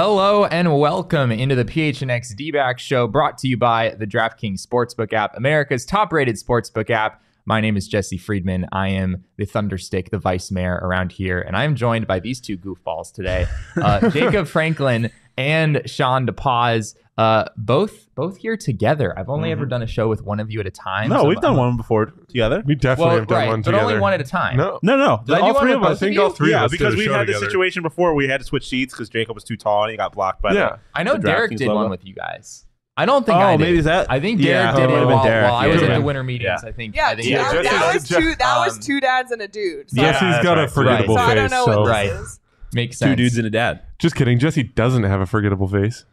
Hello and welcome into the PHNX D-back show brought to you by the DraftKings Sportsbook app, America's top-rated sportsbook app. My name is Jesse Friedman. I am the Thunderstick, the vice mayor around here, and I am joined by these two goofballs today, uh, Jacob Franklin and Sean DePaz. Uh, both both here together. I've only ever done a show with one of you at a time. No, so we've done I'm- one before together. We definitely Well, have done right, one but together. only one at a time. No, No, no. Did I do all three of us. of think all three yeah, of us because we show had the situation before. We had to switch seats because Jacob was too tall and he got blocked by Yeah. I know The Derek did logo? one with you guys. I don't think Oh, I did. maybe that- I think Derek it did might it have while, Derek, while I yeah. was at the winter meetings. I think. Yeah, I think that, Derek just- that was two. That was Um, two dads and a dude. So, Yeah, Jesse's that's got a right. forgettable so face. I don't know so what Right. this is. makes sense. two dudes and a dad. just kidding. Jesse doesn't have a forgettable face.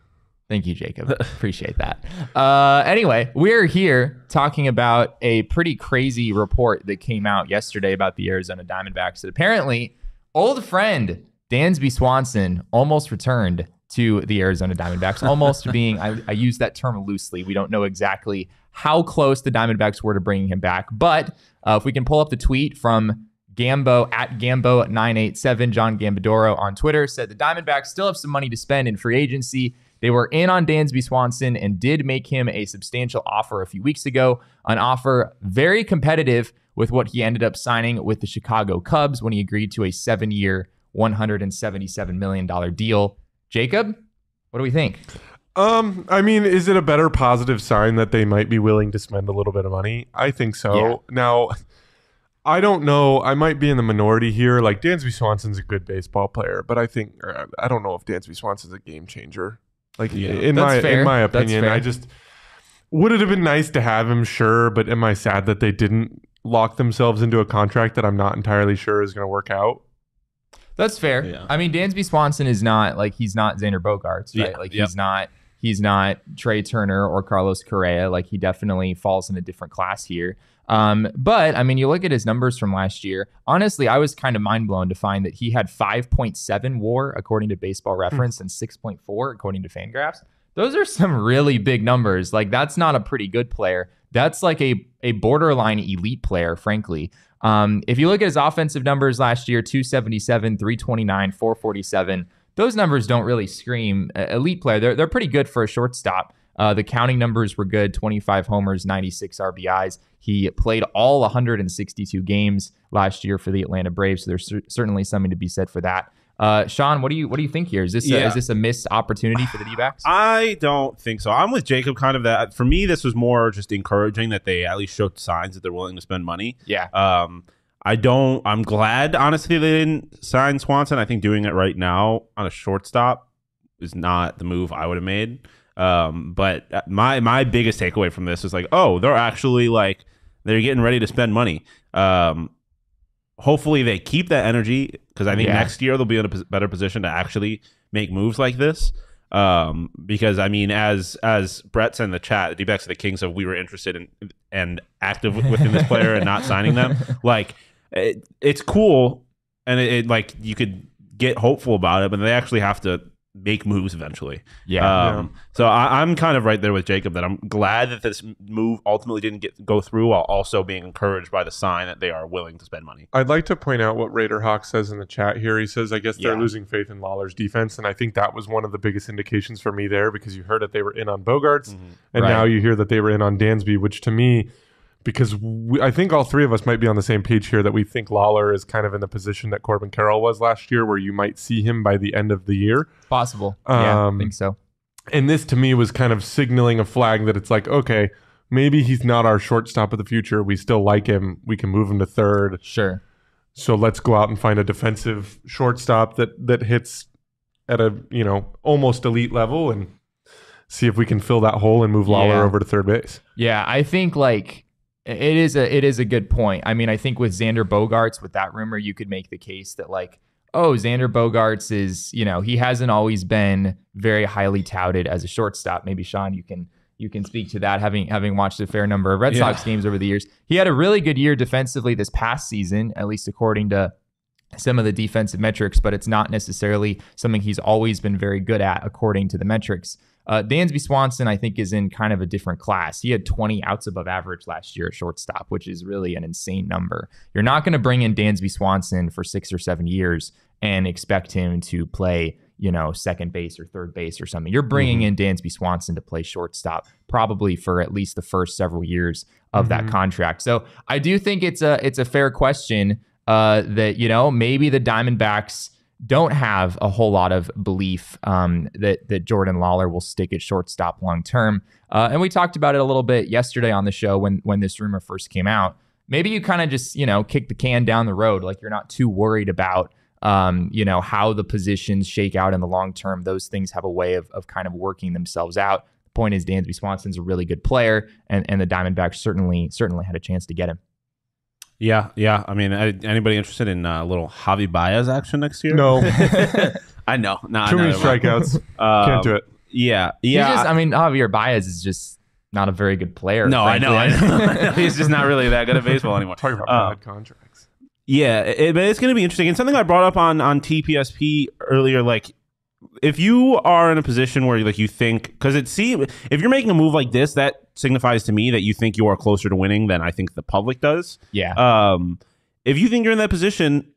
Thank you, Jacob. Appreciate that. Uh, anyway, we're here talking about a pretty crazy report that came out yesterday about the Arizona Diamondbacks. That apparently, old friend Dansby Swanson almost returned to the Arizona Diamondbacks. Almost being, I, I use that term loosely. We don't know exactly how close the Diamondbacks were to bringing him back. But uh, if we can pull up the tweet from Gambo at Gambo987, John Gambadoro on Twitter said the Diamondbacks still have some money to spend in free agency. They were in on Dansby Swanson and did make him a substantial offer a few weeks ago, an offer very competitive with what he ended up signing with the Chicago Cubs when he agreed to a seven year, $177 million deal. Jacob, what do we think? Um, I mean, is it a better positive sign that they might be willing to spend a little bit of money? I think so. Yeah. Now, I don't know. I might be in the minority here. Like Dansby Swanson's a good baseball player, but I think or I don't know if Dansby Swanson's a game changer. Like Yeah. in my fair. in my opinion. I just would it have been nice to have him, sure, but am I sad that they didn't lock themselves into a contract that I'm not entirely sure is going to work out? That's fair. Yeah. I mean, Dansby Swanson is not like he's not Xander Bogaerts, right? Yeah, Like yep. he's not he's not Trea Turner or Carlos Correa. Like he definitely falls in a different class here. Um, but I mean, you look at his numbers from last year. Honestly, I was kind of mind blown to find that he had 5.7 WAR according to Baseball Reference and 6.4 according to Fangraphs. Those are some really big numbers. Like that's not a pretty good player. That's like a a borderline elite player, frankly. Um, if you look at his offensive numbers last year 277, 329, 447, those numbers don't really scream uh, elite player. They're, they're pretty good for a shortstop. Uh, the counting numbers were good 25 homers, 96 RBIs. He played all 162 games last year for the Atlanta Braves, so there's cer- certainly something to be said for that. Uh, Sean, what do you what do you think here? Is this a, Yeah. is this a missed opportunity for the D-backs? I don't think so. I'm with Jacob. Kind of that. For me, this was more just encouraging that they at least showed signs that they're willing to spend money. yeah, Um, I don't. I'm glad, honestly, they didn't sign Swanson. I think doing it right now on a shortstop is not the move I would have made. Um, but uh, my my biggest takeaway from this is like, oh, they're actually like they're getting ready to spend money. Um, hopefully they keep that energy because I think Yeah. next year they'll be in a better position to actually make moves like this. Um, because I mean, as as Brett said in the chat, the D-backs of the Kings, of we were interested in and active within this player and not signing them. Like, it, it's cool, and it, it like you could get hopeful about it, but they actually have to make moves eventually. yeah. Um, So I, I'm kind of right there with Jacob that I'm glad that this move ultimately didn't get go through, while also being encouraged by the sign that they are willing to spend money. I'd like to point out what Raider Hawk says in the chat here. He says, I guess they're Yeah. losing faith in Lawlar's defense. And I think that was one of the biggest indications for me there because you heard that they were in on Bogaerts. And Mm-hmm. Right. now you hear that they were in on Dansby, which to me, because we, I think all three of us might be on the same page here that we think Lawlar is kind of in the position that Corbin Carroll was last year, where you might see him by the end of the year. Possible. yeah, I Um, think so. And this to me was kind of signaling a flag that it's like, okay, maybe he's not our shortstop of the future. We still like him. We can move him to third. Sure. So let's go out and find a defensive shortstop that that hits at a you know almost elite level and see if we can fill that hole and move Lawlar Yeah. over to third base. Yeah, I think like it is a it is a good point. I mean, I think with Xander Bogaerts, with that rumor, you could make the case that like, oh, Xander Bogaerts is you know he hasn't always been very highly touted as a shortstop. Maybe Sean, you can you can speak to that, having having watched a fair number of Red Yeah. Sox games over the years. He had a really good year defensively this past season, at least according to some of the defensive metrics, but it's not necessarily something he's always been very good at according to the metrics. Uh, Dansby Swanson, I think, is in kind of a different class. He had 20 outs above average last year at shortstop, which is really an insane number. You're not going to bring in Dansby Swanson for six or seven years and expect him to play, you know, second base or third base or something. You're bringing Mhm. in Dansby Swanson to play shortstop probably for at least the first several years of that Mhm. contract. So I do think it's a it's a fair question uh, that you know maybe the Diamondbacks don't have a whole lot of belief um, that that Jordan Lawlar will stick at shortstop long term. Uh, and we talked about it a little bit yesterday on the show when when this rumor first came out. Maybe you kind of just you know kick the can down the road, like you're not too worried about um, you know how the positions shake out in the long term. Those things have a way of of kind of working themselves out. The point is, Dansby Swanson's a really good player, and and the Diamondbacks certainly certainly had a chance to get him. Yeah, yeah. I mean, a- anybody interested in a uh, little Javi Baez action next year? No, I know. Nah, too many no, no. strikeouts. Um, Can't do it. Yeah, He's yeah. just, I mean, Javier Baez is just not a very good player. no, I know. I know. He's just not really that good at baseball anymore. Talking about Uh, bad contracts. Yeah, it, but it's going to be interesting. And something I brought up on on TPSP earlier, like if you are in a position where like you think because it see if you're making a move like this, that signifies to me that you think you are closer to winning than I think the public does. yeah. Um, if you think you're in that position,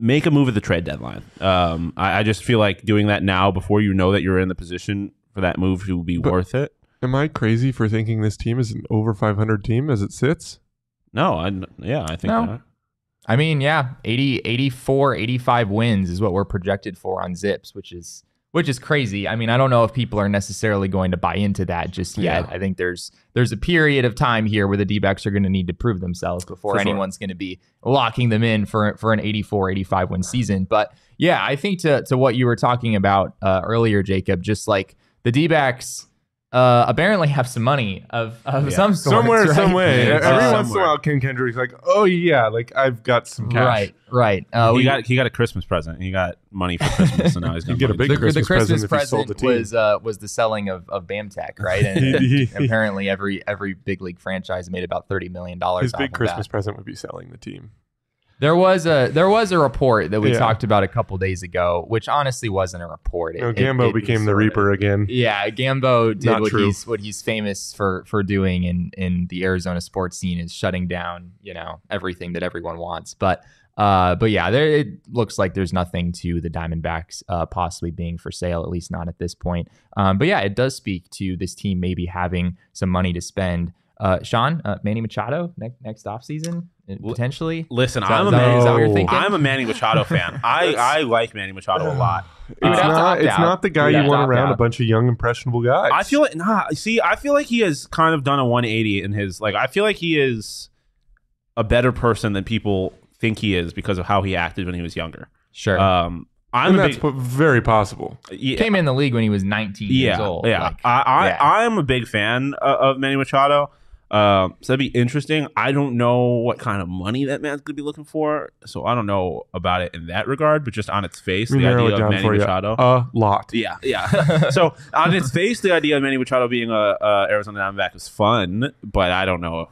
make a move at the trade deadline. Um, I, I just feel like doing that now before you know that you're in the position for that move to be But- worth it. Am I crazy for thinking this team is an over 500 team as it sits? No, I yeah, I think No. that. I mean, yeah, 80, 84, 85 wins is what we're projected for on Zips, which is which is crazy. I mean, I don't know if people are necessarily going to buy into that just yet. Yeah. I think there's there's a period of time here where the D-backs are going to need to prove themselves before sure. anyone's going to be locking them in for for an 84, 85 win season. But yeah, I think to to what you were talking about uh, earlier, Jacob, just like the D-backs uh, apparently have some money of, of Yeah. some sort. Somewhere, right? some way. Yeah, Every uh, once in a somewhere. while, Ken Kendrick's like, "Oh yeah, like I've got some cash." Right, right. Uh, he we- got he got a Christmas present. He got money for Christmas, so now he's gonna get a big the, Christmas the Christmas present if he present was uh, was the selling of, of BAMTech, right? And, and apparently every every big league franchise made about thirty million dollars. His big Christmas That. present would be selling the team. There was a there was a report that we Yeah. talked about a couple days ago, which honestly wasn't a report. It, No, Gambo it was became the sort of- Reaper again. Yeah, Gambo did Not what true. he's what he's famous for for doing in in the Arizona sports scene is shutting down, you know, everything that everyone wants. But uh, but yeah, there it looks like there's nothing to the Diamondbacks uh, possibly being for sale, at least not at this point. Um, but yeah, it does speak to this team maybe having some money to spend. Uh, Sean, uh, Manny Machado next next offseason, uh, potentially. Listen, Is that- I'm a is that- Manny, is that what you're No. thinking? I'm a Manny Machado fan. I, I like Manny Machado a lot. It's have not. It's not the guy He you have want around out. a bunch of young impressionable guys. I feel like nah. See, I feel like he has kind of done a 180 in his like. I feel like he is a better person than people think he is because of how he acted when he was younger. Sure. Um, I'm and that's big, very possible. yeah, Came in the league when he was 19 years old. yeah. Like, I, I, yeah. I am a big fan of, of Manny Machado. Um, so that'd be interesting. I don't know what kind of money that man's gonna be looking for, so I don't know about it in that regard. But just on its face, the idea of Manny. Machado. A lot. Yeah, yeah. so on its face, the idea of Manny Machado being a, a Arizona Diamondback is fun, but I don't know if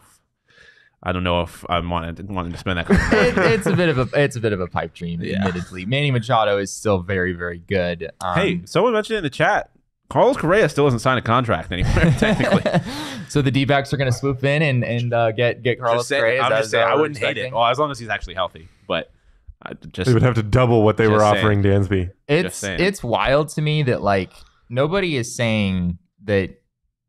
I don't know if I'm wanting wanting to spend that kind of money. it, it's a bit of a it's a bit of a pipe dream, Yeah. admittedly. Manny Machado is still very very good. Um, hey, someone mentioned in the chat, Carlos Correa still hasn't signed a contract anymore. Technically, so the D-backs are going to swoop in and and uh, get get Carlos Just saying- Correa. I'm just saying, I wouldn't hate it. Well, as long as he's actually healthy, but I just They would have to double what they were Just offering Dansby. It's it's wild to me that like nobody is saying that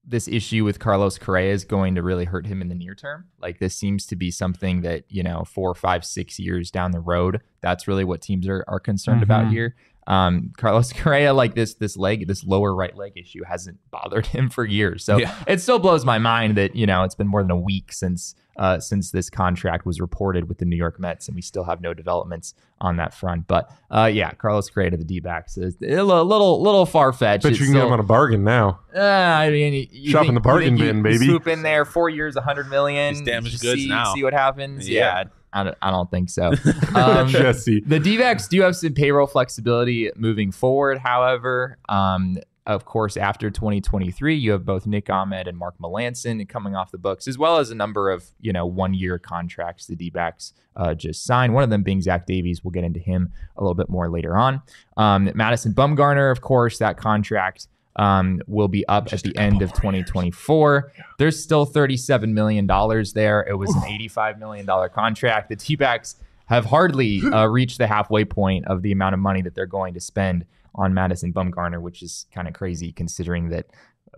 this issue with Carlos Correa is going to really hurt him in the near term. Like this seems to be something that you know four, five, six years down the road. That's really what teams are are concerned about Mhm. here. Um, Carlos Correa, like this this leg, this lower right leg issue hasn't bothered him for years. So Yeah. it still blows my mind that you know it's been more than a week since uh, since this contract was reported with the New York Mets, and we still have no developments on that front. But uh, yeah, Carlos Correa to the D-backs is a little little, little far fetched. But you can get him on a bargain now. Uh, I mean, you- you Shop in think- the bargain you think you bin, baby. Swoop in there, four years, a hundred million. He's damaged just goods see, now. See what happens. Yeah. Yeah, I, don't, I don't think so. Um, Jesse. the D-backs do have some payroll flexibility moving forward. However, um, of course, after 2023, you have both Nick Ahmed and Mark Melancon coming off the books, as well as a number of you know one-year contracts the D-backs uh, just signed. One of them being Zach Davies. We'll get into him a little bit more later on. Um, Madison Bumgarner, of course, that contract. Um, will be up at the end of 2024. There's still $37 million there. It was an $85 million contract. The T backs have hardly uh, reached the halfway point of the amount of money that they're going to spend on Madison Bumgarner, which is kind of crazy considering that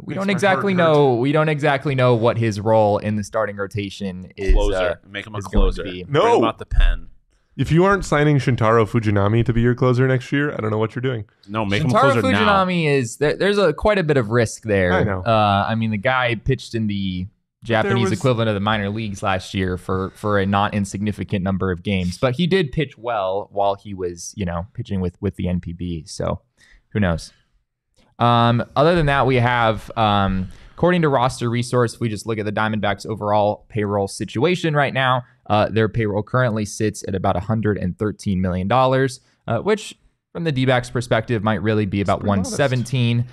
we Makes don't exactly heart hurt. know we don't exactly know what his role in the starting rotation is. closer. uh, Make him a is closer. be. No. Bring him out the pen. If you aren't signing Shintaro Fujinami to be your closer next year, I don't know what you're doing. No, make him Shintaro closer now. Shintaro Fujinami is there, there's a quite a bit of risk there. I know. Uh, I mean, the guy pitched in the Japanese was- equivalent of the minor leagues last year for for a not insignificant number of games, but he did pitch well while he was you know pitching with with the NPB. So who knows? Um, other than that, we have um, according to roster resource, if we just look at the Diamondbacks' overall payroll situation right now. Uh, their payroll currently sits at about 113 million dollars, uh, which from the D-backs perspective might really be about pretty modest. 117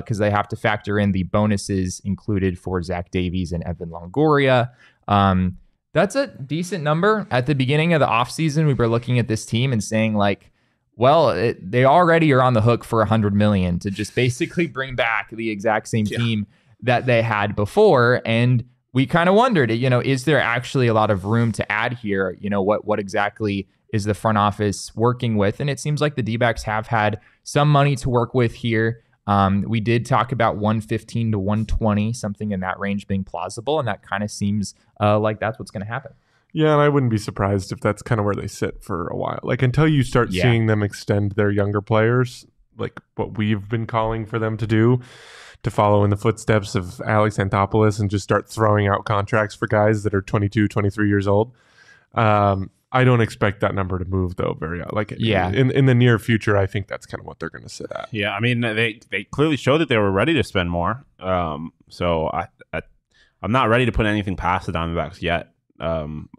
because they have to factor in the bonuses included for Zach Davies and Evan Longoria. Um, that's a decent number. At the beginning of the offseason, we were looking at this team and saying like, well, it, they already are on the hook for 100 million to just basically bring back the exact same Yeah. team that they had before and we kind of wondered, you know, is there actually a lot of room to add here? You know, what what exactly is the front office working with? And it seems like the D-backs have had some money to work with here. Um, we did talk about 115 to 120, something in that range being plausible, and that kind of seems uh, like that's what's going to happen. Yeah, and I wouldn't be surprised if that's kind of where they sit for a while. Like until you start Yeah. seeing them extend their younger players, like what we've been calling for them to do, to follow in the footsteps of Alex Anthopoulos and just start throwing out contracts for guys that are 22, 23 years old. Um, I don't expect that number to move though very like Yeah. in in the near future. I think that's kind of what they're going to sit at. Yeah, I mean they they clearly showed that they were ready to spend more. Um, so I, I I'm not ready to put anything past the Diamondbacks yet. Um,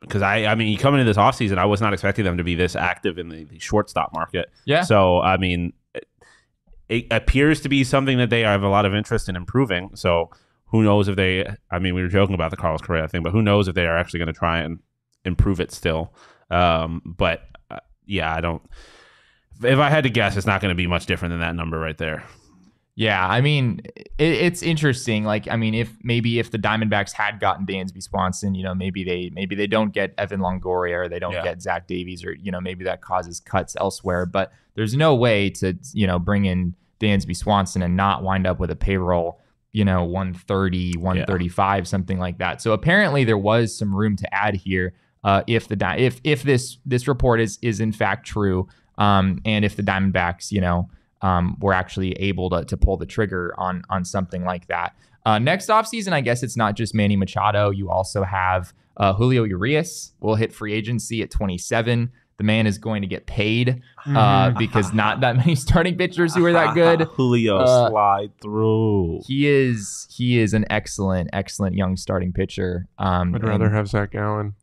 because I, I mean, coming into this offseason, I was not expecting them to be this active in the, the shortstop market. Yeah. So I mean, it, appears to be something that they have a lot of interest in improving. So who knows if they? I mean, we were joking about the Carlos Correa thing, but who knows if they are actually going to try and improve it still? Um, but uh, yeah, I don't. If I had to guess, it's not going to be much different than that number right there. Yeah, I mean, it, it's interesting. Like, I mean, if maybe if the Diamondbacks had gotten Dansby Swanson, you know, maybe they maybe they don't get Evan Longoria or they don't Yeah. get Zach Davies or you know maybe that causes cuts elsewhere. But there's no way to you know bring in Dansby Swanson and not wind up with a payroll, you know, 130, 135, something like that. So apparently there was some room to add here. Uh, if the Di- if if this this report is is in fact true, um, and if the Diamondbacks, you know, um, were actually able to, to pull the trigger on on something like that. Uh, next offseason, I guess it's not just Manny Machado. You also have uh, Julio Urias will hit free agency at 27. The man is going to get paid uh, because not that many starting pitchers who are that good. Julio Uh, slide through. He is he is an excellent excellent young starting pitcher. Um, I'd and rather have Zac Gallen.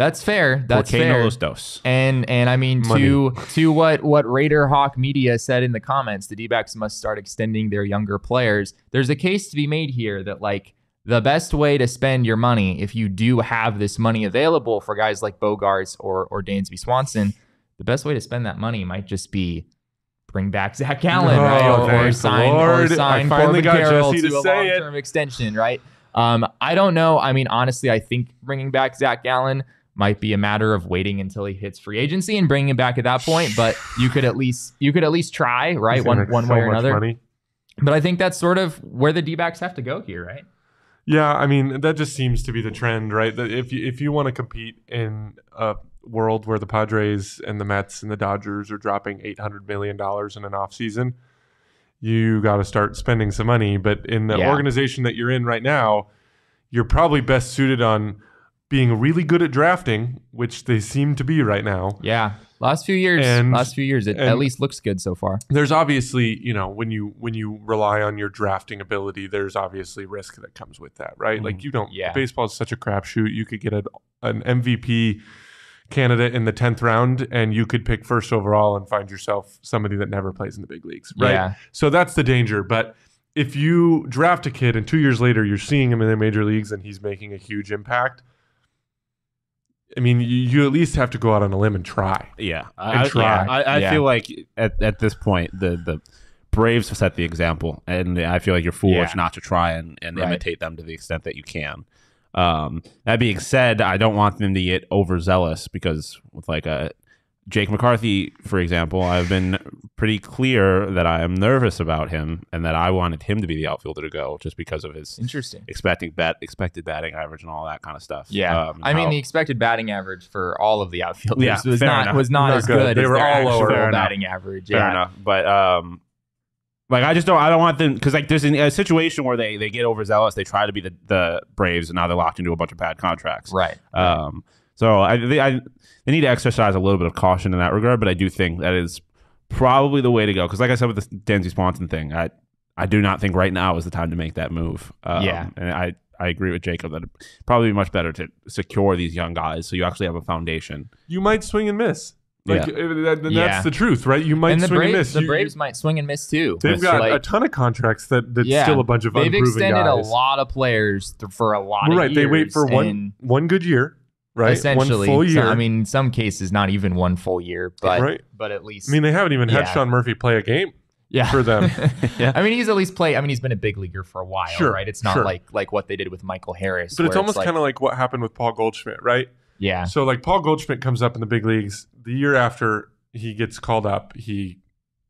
That's fair. That's fair. dos. And and I mean to to what what Raider Hawk Media said in the comments, the D-backs must start extending their younger players. There's a case to be made here that like the best way to spend your money if you do have this money available for guys like Bogaerts or or Dansby Swanson, the best way to spend that money might just be bring back Zac Gallen, Oh, right? Or, the sign or sign Corbin Carroll Jesse to, to a say it. long-term extension, right? Um, I don't know. I mean, honestly, I think bringing back Zac Gallen might be a matter of waiting until he hits free agency and bringing him back at that point. But you could at least you could at least try, right? One one so way or another. money. But I think that's sort of where the D backs have to go here, right? Yeah, I mean that just seems to be the trend, right? That if you if you want to compete in a world where the Padres and the Mets and the Dodgers are dropping eight hundred million dollars in an offseason, you got to start spending some money. But in the Yeah. organization that you're in right now, you're probably best suited on being really good at drafting, which they seem to be right now. Yeah. Last few years, And- last few years, it at least looks good so far. there's obviously you know when you when you rely on your drafting ability there's obviously risk that comes with that right mm-hmm. like you don't Yeah. baseball is such a crapshoot you could get an, an mvp candidate in the 10th round and you could pick first overall and find yourself somebody that never plays in the big leagues right Yeah. so that's the danger but if you draft a kid and two years later you're seeing him in the major leagues and he's making a huge impact i mean you, you at least have to go out on a limb and try Yeah, And I, try. yeah, I, I Yeah. feel like at, at this point the the Braves have set the example, and I feel like you're foolish Yeah. not to try and, and Right. imitate them to the extent that you can. Um, that being said, I don't want them to get overzealous because with like a Jake McCarthy, for example, I've been pretty clear that I am nervous about him and that I wanted him to be the outfielder to go just because of his Interesting. expecting bat expected batting average and all that kind of stuff. Yeah, Um, I mean the expected batting average for all of the outfielders Yeah, was not enough. was not, Not as good. good. They as were all lower. Fair enough. batting average. fair enough, but um, like I just don't. I don't want them because like there's an- a situation where they they get overzealous. They try to be the the Braves and now they're locked into a bunch of bad contracts. right. Um, so I, they, I they need to exercise a little bit of caution in that regard, but I do think that is probably the way to go. Because like I said with the Dansby Swanson thing, I I do not think right now is the time to make that move. Um, Yeah. and I I agree with Jacob that it'd probably be much better to secure these young guys so you actually have a foundation. You might swing and miss. Like Yeah. uh, that, and Yeah. that's the truth, right? You might and the swing and miss. the You- Braves might swing and miss too. They've got like- a ton of contracts that that's Yeah. still a bunch of they've extended guys. a lot of players th- for a lot Well, of right, they wait for one one good year, right? Essentially, one full So, year. I mean, in some cases, not even one full year, but Right. but at least I mean, they haven't even had Yeah. Sean Murphy play a game yeah. for them. Yeah. I mean, he's at least played. I mean, he's been a big leaguer for a while, Sure, right? It's not sure. like like what they did with Michael Harris, but it's almost like, kind of like what happened with Paul Goldschmidt, right? yeah, So like Paul Goldschmidt comes up in the big leagues the year after he gets called up. He,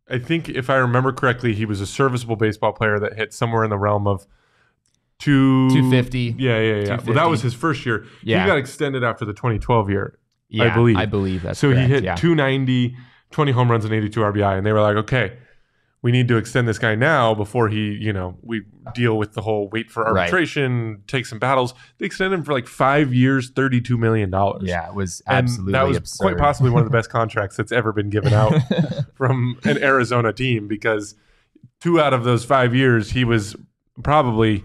I think if I remember correctly, he was a serviceable baseball player that hit somewhere in the realm of two 250. Yeah, yeah, yeah. Well, that was his first year. Yeah. He got extended after the 2012 year. yeah, believe. I believe that's so correct, he hit yeah. 290, 20 home runs and 82 RBI, and they were like, okay. We need to extend this guy now before he, you know, we deal with the whole wait for Right. arbitration, take some battles. They extended him for like five years, thirty-two million dollars. Yeah, it was and absolutely that was absurd. quite possibly one of the best contracts that's ever been given out from an Arizona team because two out of those five years he was probably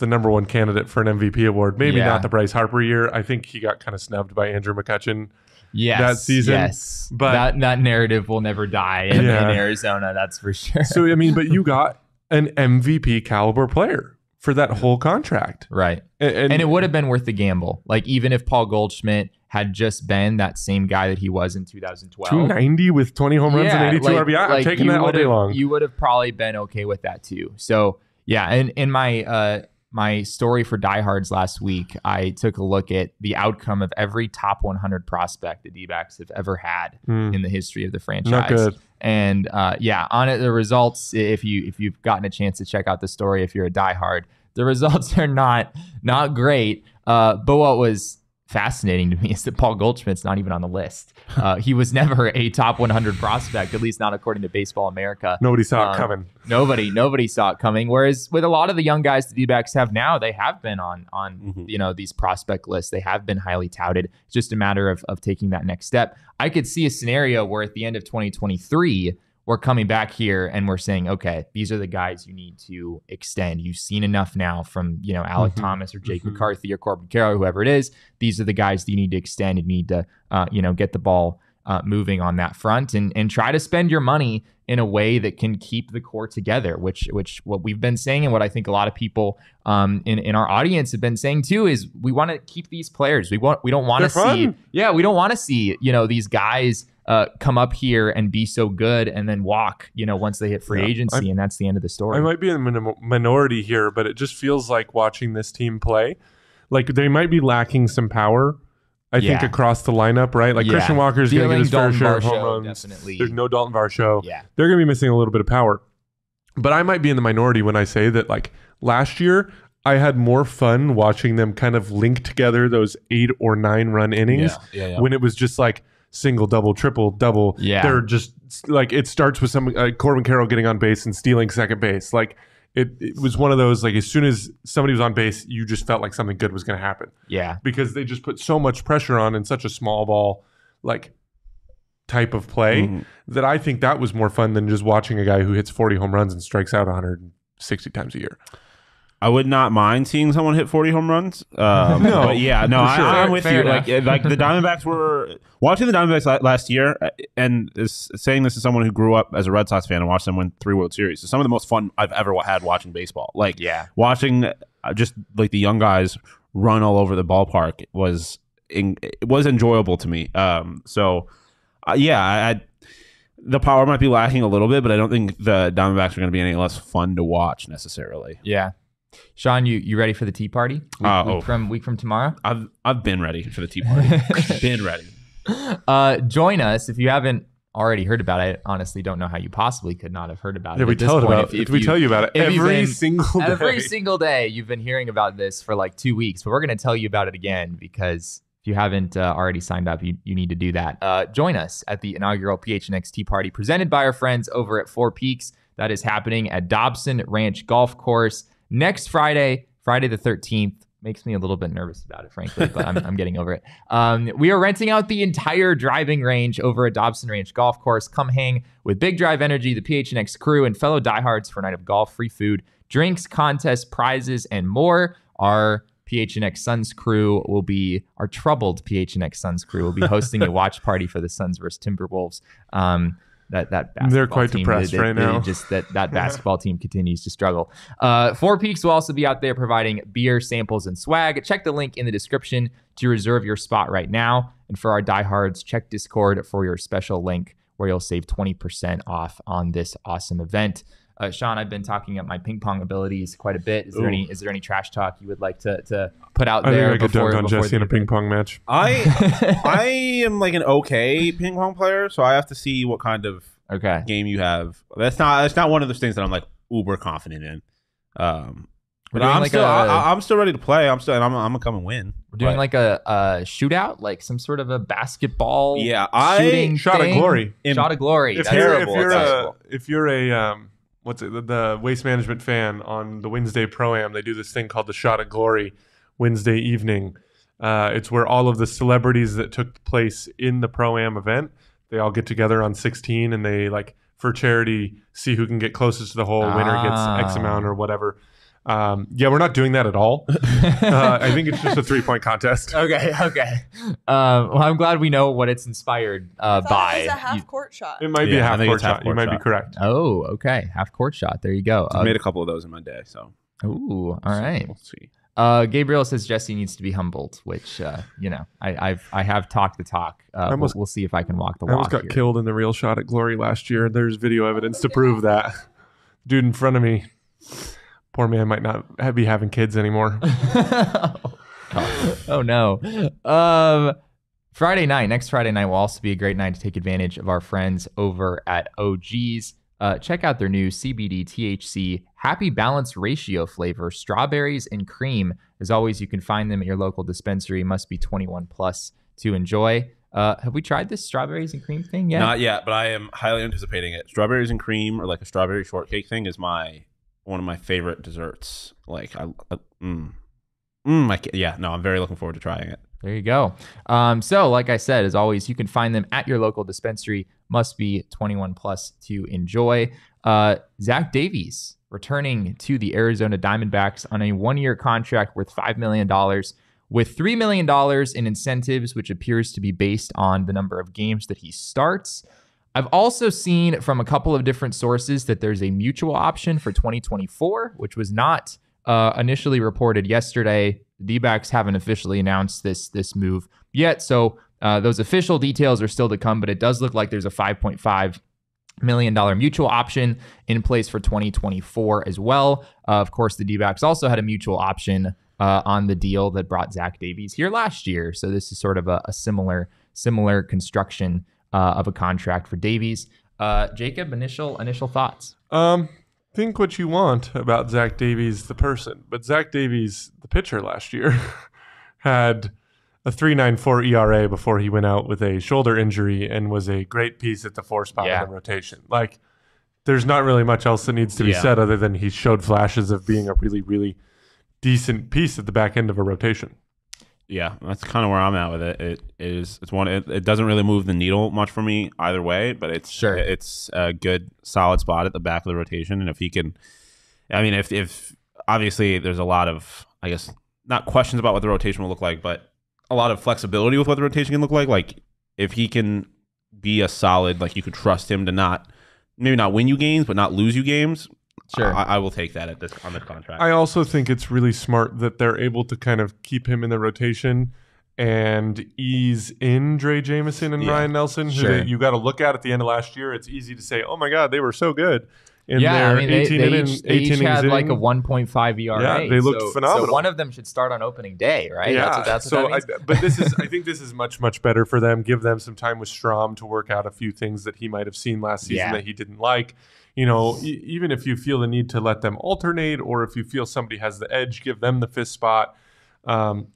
the number one candidate for an MVP award. Maybe Yeah. not the Bryce Harper year. I think he got kind of snubbed by Andrew McCutchen. yes, that season, Yes, but- that that narrative will never die in, Yeah. in Arizona. That's for sure. So I mean, but you got an MVP caliber player for that whole contract, right, and, and, and it would have been worth the gamble. Like even if Paul Goldschmidt had just been that same guy that he was in 2012. 290 with 20 home runs and 82 like- RBI. I'm taking you that all day long. You would have probably been okay with that too. So yeah, and in my uh my story for diehards last week, I took a look at the outcome of every top 100 prospect the D-backs have ever had Hmm. in the history of the franchise. Not good. And uh, yeah, on it, the results. If you if you've gotten a chance to check out the story, if you're a diehard, the results are not not great. Uh, but what was fascinating to me is that Paul Goldschmidt's not even on the list. Uh, he was never a top 100 prospect, at least not according to Baseball America. Nobody saw it Um, coming. Nobody, nobody saw it coming. Whereas with a lot of the young guys the D-backs have now, they have been on on Mhm. you know these prospect lists. They have been highly touted. It's just a matter of of taking that next step. I could see a scenario where at the end of 2023, we're coming back here and we're saying, okay, these are the guys you need to extend. You've seen enough now from you know Alek Mhm. Thomas or Jake Mhm. McCarthy or Corbin Carroll, whoever it is. These are the guys that you need to extend and need to uh, you know get the ball uh, moving on that front and and try to spend your money in a way that can keep the core together which which what we've been saying and what I think a lot of people um, in in our audience have been saying too is we want to keep these players we want we don't want to see yeah we don't want to see you know these guys uh, come up here and be so good and then walk you know once they hit free Yeah. agency and that's the end of the story I might be in the min- minority here, but it just feels like watching this team play. Like they might be lacking some power. I think across the lineup, right? Like Yeah. Christian Walker's going to get his fair Dalton share of home runs. definitely. There's no Dalton Varsho. yeah They're going to be missing a little bit of power. But I might be in the minority when I say that, like last year, I had more fun watching them kind of link together those eight or nine run innings yeah, yeah. when it was just like single, double, triple, double. Yeah. They're just like it starts with some uh, Corbin Carroll getting on base and stealing second base. Like it, it was one of those like as soon as somebody was on base, you just felt like something good was going to happen yeah because they just put so much pressure on in such a small ball like type of play Mhm. that I think that was more fun than just watching a guy who hits 40 home runs and strikes out 160 times a year. I would not mind seeing someone hit 40 home runs. Um, No, but yeah, no, I, sure. I'm with fair you. enough. Like, like the Diamondbacks were watching the Diamondbacks last year, uh, and is saying this as someone who grew up as a Red Sox fan and watched them win three World Series. It's some of the most fun I've ever had watching baseball. Like, yeah watching uh, just like the young guys run all over the ballpark was in, it was enjoyable to me. Um, so uh, yeah, I, I the power might be lacking a little bit, but I don't think the Diamondbacks are going to be any less fun to watch necessarily. Yeah. Sean, you you ready for the tea party? Week, Uh, week oh. from week from tomorrow. I've I've been ready for the tea party. been ready. Uh, join us if you haven't already heard about it. I honestly, don't know how you possibly could not have heard about Yeah, it. we at this tell it point. about. If- if we you- tell you about it every been- single day. every single day you've been hearing about this for like two weeks but we're going to tell you about it again because if you haven't uh, already signed up you, you need to do that uh, join us at the inaugural phnx tea party presented by our friends over at four peaks that is happening at dobson ranch golf course next friday friday the 13th makes me a little bit nervous about it frankly but i'm, I'm getting over it um, we are renting out the entire driving range over at dobson ranch golf course come hang with big drive energy the phnx crew and fellow diehards for a night of golf free food drinks, contests, prizes, and more. Our PHNX Suns crew will be our troubled PHNX Suns crew will be hosting a watch party for the Suns versus Timberwolves. Um, that that basketball They're quite team, depressed they- they- right they now. Just that that basketball team continues to struggle. Uh, Four Peaks will also be out there providing beer samples and swag. Check the link in the description to reserve your spot right now. And for our diehards, check Discord for your special link where you'll save 20% off on this awesome event. Uh, Sean, I've been talking up my ping pong abilities quite a bit. Is there Ooh. any is there any trash talk you would like to, to put out I think there I could before, dunk on before Jesse in the a ping pong match. I I am like an okay ping pong player, so I have to see what kind of Okay. game you have. That's not that's not one of those things that I'm like uber confident in. Um, but I'm like still a- I, I'm still ready to play. I'm still and I'm, I'm gonna come and win. We're doing But, like a, a shootout, like some sort of a basketball yeah. I shooting Shot of glory. am Shot of glory. If That's- you're, if terrible you're a if you're a um, what's it the, the waste management fan on the Wednesday pro am, they do this thing called the Shot of Glory Wednesday evening. Uh, it's where all of the celebrities that took place in the pro am event they all get together on 16 and they like for charity see who can get closest to the hole. Winner gets X Ah. amount or whatever. Um, yeah, we're not doing that at all. uh, I think it's just a three point contest. okay, okay. Um, well, I'm glad we know what it's inspired uh, by. It was a half court shot. It might be a Yeah, I half think court it's half shot. You court might be shot. correct. oh, okay. Half court shot. There you go. I Uh, made a couple of those in my day, so ooh, all so right. We'll see. Uh, Gabriel says Jesse needs to be humbled, which uh, you know I, I've I have talked the talk. Uh, we'll, almost- we'll see if I can walk the I almost walk. got here. killed in the real shot at Glory last year. There's video evidence to prove that. Dude in front of me, poor man might not ha- be having kids anymore. oh no. Um, Friday night, next Friday night will also be a great night to take advantage of our friends over at OG's. Uh, check out their new CBD THC Happy Balance Ratio flavor, strawberries and cream. As always, you can find them at your local dispensary. Must be 21 plus to enjoy. Uh, have we tried this strawberries and cream thing yet? Not yet, but I am highly anticipating it. Strawberries and cream, or like a strawberry shortcake thing, is my one of my favorite desserts. Like I, I mm, mm, I yeah, no, I'm very looking forward to trying it. There you go. Um, so, like I said, as always, you can find them at your local dispensary. Must be 21 plus to enjoy. Uh, Zach Davies returning to the Arizona Diamondbacks on a one year contract worth $5 million with $3 million in incentives, which appears to be based on the number of games that he starts. I've also seen from a couple of different sources that there's a mutual option for 2024, which was not uh, initially reported yesterday. The D-backs haven't officially announced this this move yet, so uh, those official details are still to come. But it does look like there's a 5.5 million dollar mutual option in place for 2024 as well. Uh, of course, the D-backs also had a mutual option uh, on the deal that brought Zach Davies here last year. So this is sort of a, a similar similar construction uh, of a contract for Davies. Uh, Jacob, initial initial thoughts. Um, think what you want about Zach Davies, the person, but Zach Davies, the pitcher last year, had a 3.94 ERA before he went out with a shoulder injury and was a great piece at the four spot Yeah. in the rotation. Like, there's not really much else that needs to be Yeah. said other than he showed flashes of being a really, really decent piece at the back end of a rotation. Yeah, that's kind of where I'm at with it. It is it's one. It, it doesn't really move the needle much for me either way, but it's Sure. It's a good solid spot at the back of the rotation, and if he can, I mean, if if obviously there's a lot of I guess not questions about what the rotation will look like, but a lot of flexibility with what the rotation can look like. Like if he can be a solid, like you could trust him to not maybe not win you games, but not lose you games. Sure. I, I will take that at this on this contract. I also think it's really smart that they're able to kind of keep him in the rotation and ease in Drey Jameson and Yeah. Ryne Nelson, who Sure. they- you got to look at at the end of last year. It's easy to say, "Oh my God, they were so good," in yeah, their I mean, they, 18 they innings, each, they 18 each innings had like a 1.5 ERA. Yeah, they looked so, phenomenal. So one of them should start on opening day, right? Yeah, That's what, that's what so that means. I, but this is I think this is much much better for them. Give them some time with Strom to work out a few things that he might have seen last season Yeah. that he didn't like. You know, e- even if you feel the need to let them alternate, or if you feel somebody has the edge, give them the fifth spot. Um,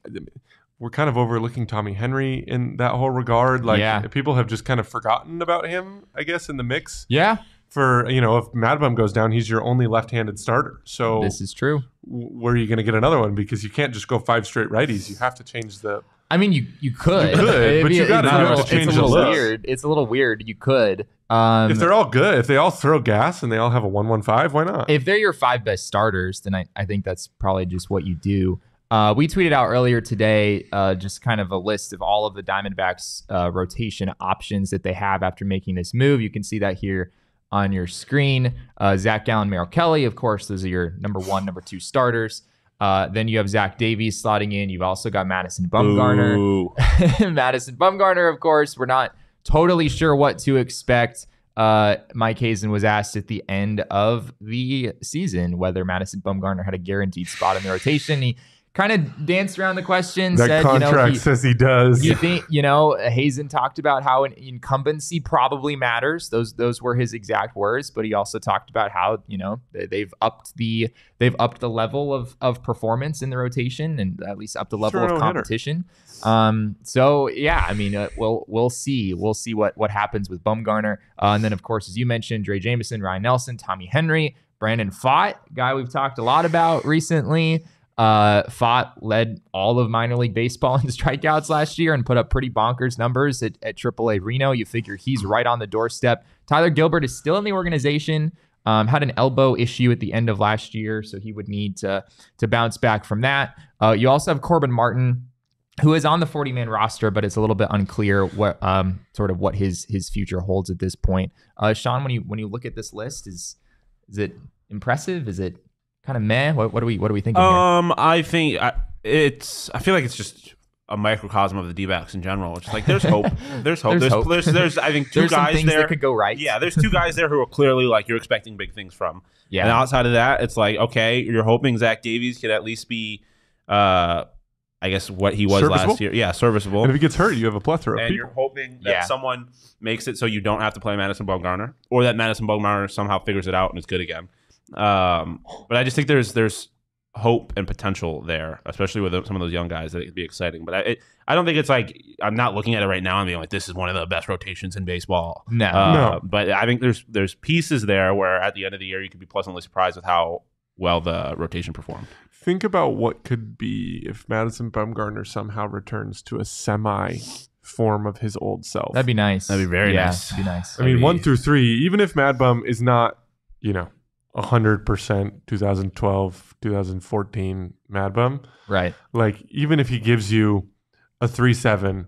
we're kind of overlooking Tommy Henry in that whole regard. Like Yeah. people have just kind of forgotten about him, I guess, in the mix. yeah, For you know, if Madbum goes down, he's your only left-handed starter. So this is true. w- where are you going to get another one? Because you can't just go five straight righties. You have to change the I mean, you you could, You could, It'd but be- you gotta it's do a to little- change It's a the little list. weird. It's a little weird. You could. Um, if they're all good, if they all throw gas and they all have a one-one-five, why not? if they're your five best starters, then I, I think that's probably just what you do. Uh, we tweeted out earlier today uh, just kind of a list of all of the Diamondbacks uh, rotation options that they have after making this move. You can see that here on your screen. Uh, Zac Gallen, Merrill Kelly, of course, those are your number one, number two starters. Uh, then you have Zach Davies slotting in. You've also got Madison Bumgarner. Madison Bumgarner, of course. We're not totally sure what to expect. Uh, Mike Hazen was asked at the end of the season whether Madison Bumgarner had a guaranteed spot in the rotation. He kind of danced around the question, that said, you contract know, he, says he does. you think you know Hazen talked about how an incumbency probably matters. Those those were his exact words. But he also talked about how you know they- they've upped the they've upped the level of of performance in the rotation and at least up the level Sure, of competition. Um, so yeah, I mean, uh, we'll we'll see we'll see what what happens with Bumgarner, uh, and then of course as you mentioned, Drey Jameson, Ryne Nelson, Tommy Henry, Brandon Pfaadt, guy we've talked a lot about recently. Uh, Pfaadt led all of minor league baseball in strikeouts last year and put up pretty bonkers numbers at, at AAA Reno. You figure he's right on the doorstep. Tyler Gilbert is still in the organization. Um, had an elbow issue at the end of last year, so he would need to to bounce back from that. Uh, you also have Corbin Martin, who is on the 40 man roster, but it's a little bit unclear what um sort of what his his future holds at this point. Uh, Sean, when you when you look at this list, is is it impressive? Is it kind of meh? What, what are we what are we thinking here? Um, I think I, it's. I feel like it's just a microcosm of the D-backs in general. It's like there's hope. There's hope. There's There's hope. there's, there's, I think two There's guys things there. that could go right. yeah, there's two guys there who are clearly like you're expecting big things from. yeah. And outside of that, it's like okay, you're hoping Zach Davies could at least be, uh, I guess what he was last year. Yeah, serviceable. and if he gets hurt, you have a plethora of and people. you're hoping that Yeah. someone makes it so you don't have to play Madison Bumgarner, or that Madison Bumgarner somehow figures it out and is good again. Um, but I just think there's there's hope and potential there, especially with some of those young guys that it could be exciting. But I it, I don't think it's like I'm not looking at it right now and being like this is one of the best rotations in baseball. no. Uh, No. but I think there's there's pieces there where at the end of the year you could be pleasantly surprised with how well the rotation performed. Think about what could be if Madison Bumgarner somehow returns to a semi form of his old self. That'd be nice. That'd be very yeah, nice. That'd be nice. I mean, That'd one be- through three, even if Mad Bum is not, you know, 100% 2012, 2014 Mad Bum, right. like, even if he gives you a 3 7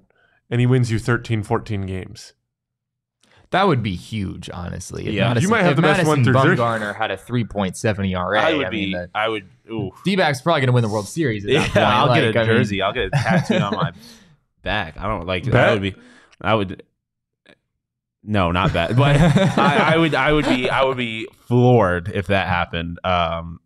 and he wins you 13, 14 games, That would be huge, honestly. If Yeah. Madison, You might have if the best Madison one through three. Bumgarner had a 3.7 ERA. I would I be. mean, the I would. Ooh. D-backs probably going to win the World Series. At that Yeah, point. I'll Like, get a I mean, jersey. I'll get it tattooed on my back. I don't like that. Bet? Would be. I would. No, not that. But I, I would. I would be. I would be floored if that happened. Um,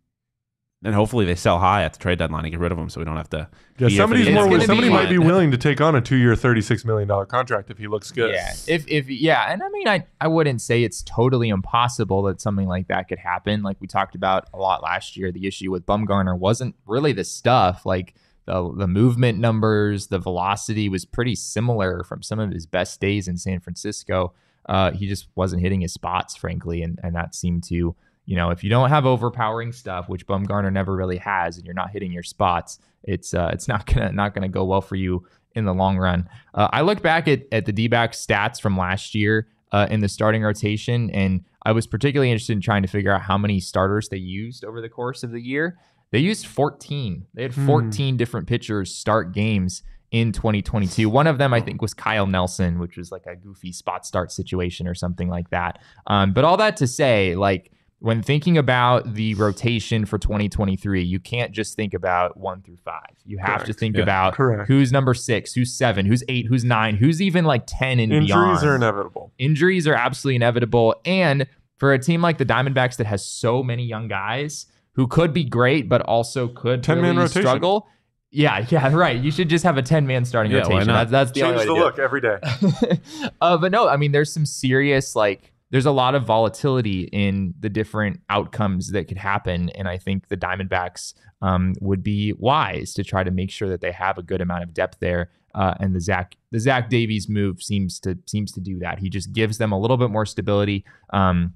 and hopefully they sell high at the trade deadline and get rid of them, so we don't have to. yeah, be here for somebody's more. gonna Somebody be- might be willing to take on a two year, $36 million contract if he looks good. Yeah, if if yeah, and I mean, I I wouldn't say it's totally impossible that something like that could happen. Like we talked about a lot last year, the issue with Bumgarner wasn't really the stuff. Like the the movement numbers, the velocity was pretty similar from some of his best days in San Francisco. Uh, he just wasn't hitting his spots, frankly, and and that seemed to you know if you don't have overpowering stuff, which Bumgarner never really has, and you're not hitting your spots, it's uh, it's not gonna not gonna go well for you in the long run. Uh, I look back at, at the D back stats from last year uh, in the starting rotation, and I was particularly interested in trying to figure out how many starters they used over the course of the year. They used 14. They had Hmm. 14 different pitchers start games in 2022. One of them, I think, was Kyle Nelson, which was like a goofy spot start situation or something like that. Um, but all that to say, like, when thinking about the rotation for 2023, you can't just think about one through five. You have to think Yeah. about Correct. who's number six, who's seven, who's eight, who's nine, who's even like 10 and Injuries beyond. are inevitable. Injuries are absolutely inevitable. And for a team like the Diamondbacks that has so many young guys who could be great, but also could 10-man really rotation. struggle. Yeah, yeah, right. You should just have a 10 man starting Yeah, why rotation. not? That's, that's the only Change way the to do it. look every day. uh, but no, I mean, there's some serious like there's a lot of volatility in the different outcomes that could happen, and I think the Diamondbacks um, would be wise to try to make sure that they have a good amount of depth there. Uh, and the Zach the Zach Davies move seems to seems to do that. He just gives them a little bit more stability. Um,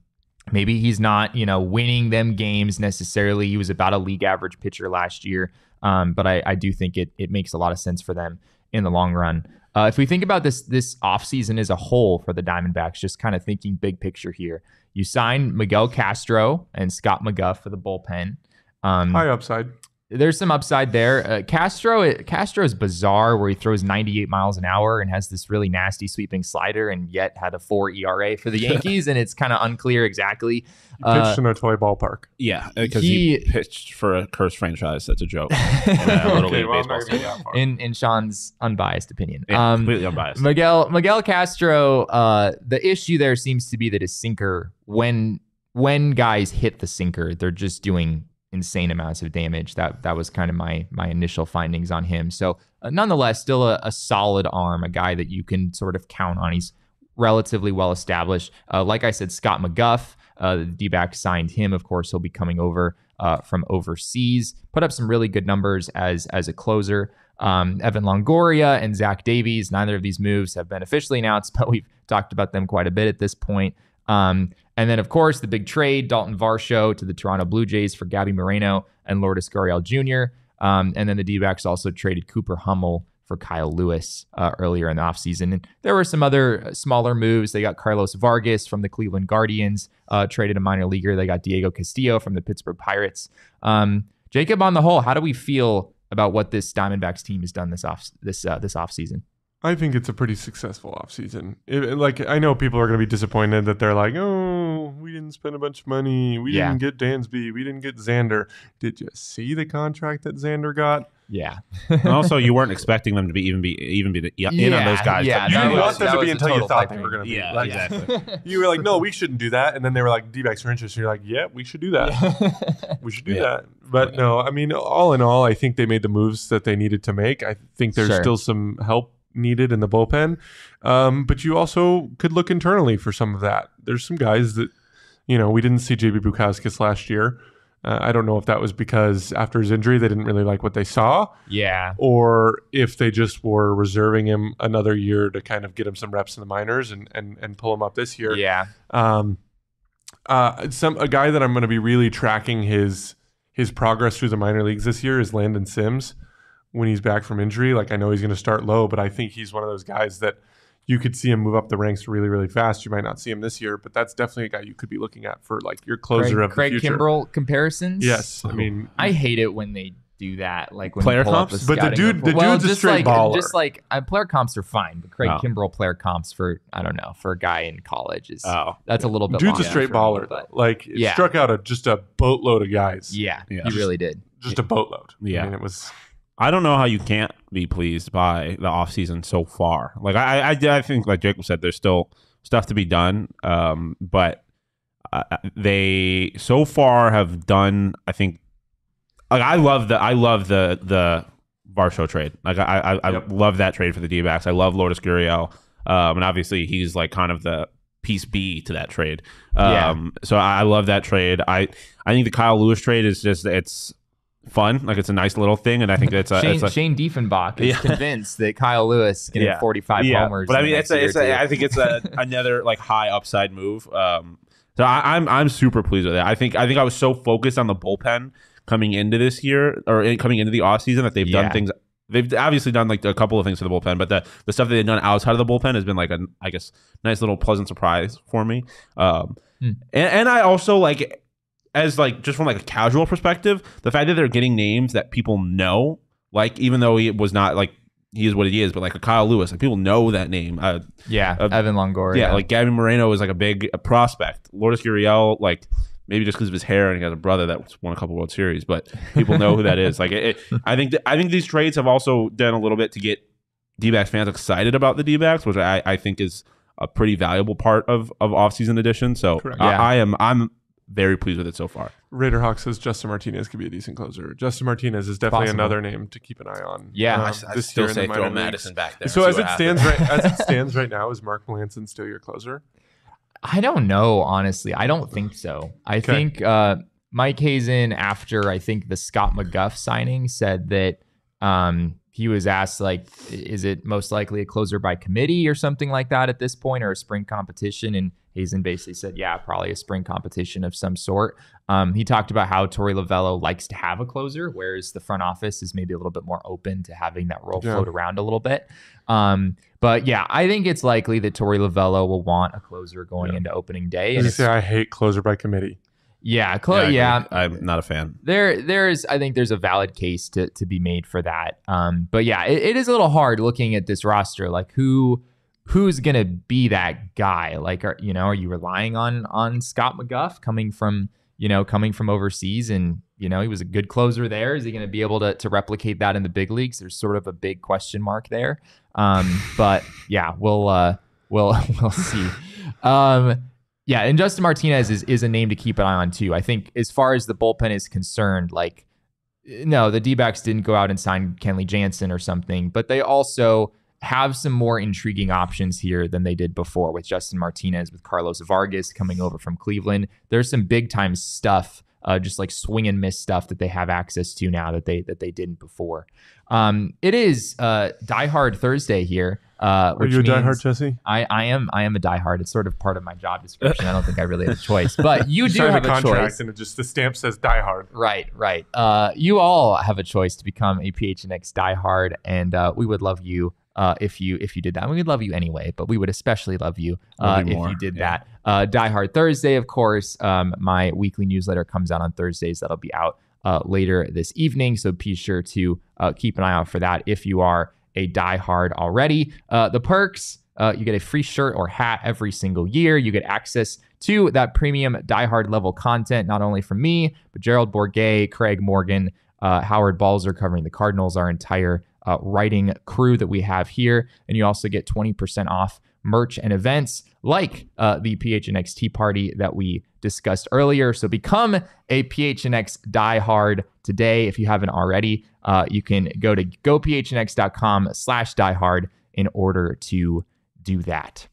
maybe he's not you know winning them games necessarily. He was about a league average pitcher last year, um, but I, I do think it it makes a lot of sense for them in the long run. Uh, if we think about this this offseason as a whole for the Diamondbacks, just kind of thinking big picture here, you sign Miguel Castro and Scott McGough for the bullpen. Um, High upside. There's some upside there. Uh, Castro Castro is bizarre, where he throws 98 miles an hour and has this really nasty sweeping slider, and yet had a four ERA for the Yankees, and it's kind of unclear exactly. Uh, Pitched in a toy ballpark. Yeah, because He- he, pitched for a cursed franchise. That's a joke. Yeah, Little League well, baseball not gonna go that far. in in Sean's unbiased opinion. Yeah, Um, completely unbiased. Miguel Miguel Castro, uh, the issue there seems to be that his sinker, when when guys hit the sinker, they're just doing insane amounts of damage. That that was kind of my my initial findings on him. So uh, nonetheless, still a, a solid arm, a guy that you can sort of count on. He's relatively well established. Uh, like I said, Scott McGough, uh, the D-back signed him. Of course, he'll be coming over uh, from overseas. Put up some really good numbers as as a closer. Um, Evan Longoria and Zach Davies. Neither of these moves have been officially announced, but we've talked about them quite a bit at this point. Um, and then, of course, the big trade: Dalton Varsho to the Toronto Blue Jays for Gabby Moreno and Lourdes Gurriel Jr. Um, and then the D-backs also traded Cooper Hummel for Kyle Lewis uh, earlier in the offseason. And there were some other uh, smaller moves. They got Carlos Vargas from the Cleveland Guardians, uh, traded a minor leaguer. They got Diego Castillo from the Pittsburgh Pirates. Um, Jacob, on the whole, how do we feel about what this Diamondbacks team has done this off this uh, this offseason? I think it's a pretty successful offseason. It, like I know people are going to be disappointed that they're like, "Oh, we didn't spend a bunch of money. We Yeah. didn't get Dansby. We didn't get Xander." Did you see the contract that Xander got? Yeah. and also, you weren't expecting them to be even be even be in on those guys. Yeah, You that didn't was- want them to be until you thought they were going to be. Yeah, Like, exactly. You were like, "No, we shouldn't do that," and then they were like, "D-backs are interested." You're like, "Yeah, we should do that. We should do Yeah. that." But no, I mean, all in all, I think they made the moves that they needed to make. I think there's Sure. still some help needed in the bullpen, um, but you also could look internally for some of that. There's some guys that, you know, we didn't see JB Bukauskas last year. Uh, I don't know if that was because after his injury they didn't really like what they saw, yeah. or if they just were reserving him another year to kind of get him some reps in the minors and and, and pull him up this year. Yeah. Um, uh, some a guy that I'm going to be really tracking his his progress through the minor leagues this year is Landon Sims when he's back from injury. Like I know he's going to start low, but I think he's one of those guys that you could see him move up the ranks really, really fast. You might not see him this year, but that's definitely a guy you could be looking at for like your closer Craig, of the Craig future. Kimbrell comparisons. Yes, I mean I hate it when they do that. Like when Player you pull up comps? the But the dude- report. the well, dude's a just straight like, baller. Just like uh, player comps are fine, but Craig Oh. Kimbrell player comps for I don't know for a guy in college is Oh, that's a little bit. dude's a straight for me, baller but though. Like it Yeah. struck out a just a boatload of guys. Yeah, Yeah. he really did. just a boatload. Yeah. I mean it was I don't know how you can't be pleased by the offseason so far. Like I, I, I think, like Jacob said, there's still stuff to be done. Um, but uh, they so far have done. I think, like I love the I love the the Varsho trade. Like I I, I Yep. love that trade for the D-backs. I love Lourdes Gurriel. Um, and obviously he's like kind of the piece B to that trade. Yeah. Um, so I, I love that trade. I I think the Kyle Lewis trade is just it's fun. Like it's a nice little thing, and I think that's a, Shane, it's a Shane Diefenbach is Yeah. convinced that Kyle Lewis can Yeah. hit 45 homers. But I mean, it's a, it's a. I think it's a, another like high upside move. Um, so I, I'm I'm super pleased with it. I think I think I was so focused on the bullpen coming into this year or in- coming into the off season that they've Yeah. done things. They've obviously done like a couple of things for the bullpen, but the, the stuff that they've done outside of the bullpen has been like a I guess nice little pleasant surprise for me. Um, Hmm. and, and I also like as like just from like a casual perspective, the fact that they're getting names that people know, like even though he was not like he is what he is, but like a Kyle Lewis, like people know that name. Uh, yeah, uh, Evan Longoria. yeah, like Gabby Moreno is like a big uh, prospect. Lourdes Gurriel, like maybe just because of his hair and he has a brother that won a couple World Series, but people know who that is. Like, it, it- I think th- I think these trades have also done a little bit to get D-backs fans excited about the D-backs, which I, I think is a pretty valuable part of of offseason addition. So I, Yeah. I am I'm very pleased with it so far. Raider Hawk says Justin Martinez could be a decent closer. Justin Martinez is definitely Possible. another name to keep an eye on. Yeah. um, I I, I this still in say the throw minor leagues. Madison back there. So as it what stands right as it stands right now, is Mark Melancon still your closer? I don't know, honestly. I don't think so. I Okay. think uh, Mike Hazen, after I think the Scott McGough signing, said that um, he was asked, like, is it most likely a closer by committee or something like that at this point, or a spring competition? And Hazen basically said, yeah, probably a spring competition of some sort. Um, he talked about how Torey Lovullo likes to have a closer, whereas the front office is maybe a little bit more open to having that role Yeah. float around a little bit. Um, but yeah, I think it's likely that Torey Lovullo will want a closer going Yeah. into opening day. As And say, I hate closer by committee. yeah, Chloe, I yeah, agree. I'm not a fan. there, there's, I think there's a valid case to to be made for that. Um, but yeah, it, it is a little hard looking at this roster, like who, who's gonna be that guy? Like, are you know, are you relying on on Scott McGough coming from you know coming from overseas and you know he was a good closer there? Is he gonna be able to to replicate that in the big leagues? There's sort of a big question mark there. Um, but yeah, we'll uh, we'll we'll see. Um, yeah, and Justin Martinez is is a name to keep an eye on too. I think as far as the bullpen is concerned, like no, the D-backs didn't go out and sign Kenley Jansen or something, but they also have some more intriguing options here than they did before with Justin Martinez, with Carlos Vargas coming over from Cleveland. There's some big time stuff, uh, just like swing and miss stuff that they have access to now that they that they didn't before. Um, it is uh, Die Hard Thursday here. Uh, Are you a diehard, Jesse? I, I am I am a diehard. It's sort of part of my job description. I don't think I really have a choice, but you do signed have a a contract choice. and it just the stamp says diehard. Right, right. Uh, you all have a choice to become a PHNX diehard, and uh, we would love you uh, if you if you did that. We would love you anyway, but we would especially love you uh, if you did yeah. that. Uh, Die Hard Thursday, of course. Um, my weekly newsletter comes out on Thursdays. That'll be out uh, later this evening, so be sure to uh, keep an eye out for that if you are a diehard already. Uh, the perks. Uh, you get a free shirt or hat every single year. You get access to that premium diehard level content, not only from me, but Gerald Bourguet, Craig Morgan, uh, Howard Balzer covering the Cardinals, our entire uh, writing crew that we have here. And you also get 20% off merch and events like uh, the PHNX Tee Party that we discussed earlier. So become a PHNX diehard today if you haven't already. Uh, you can go to gophnx.com slash diehard in order to do that.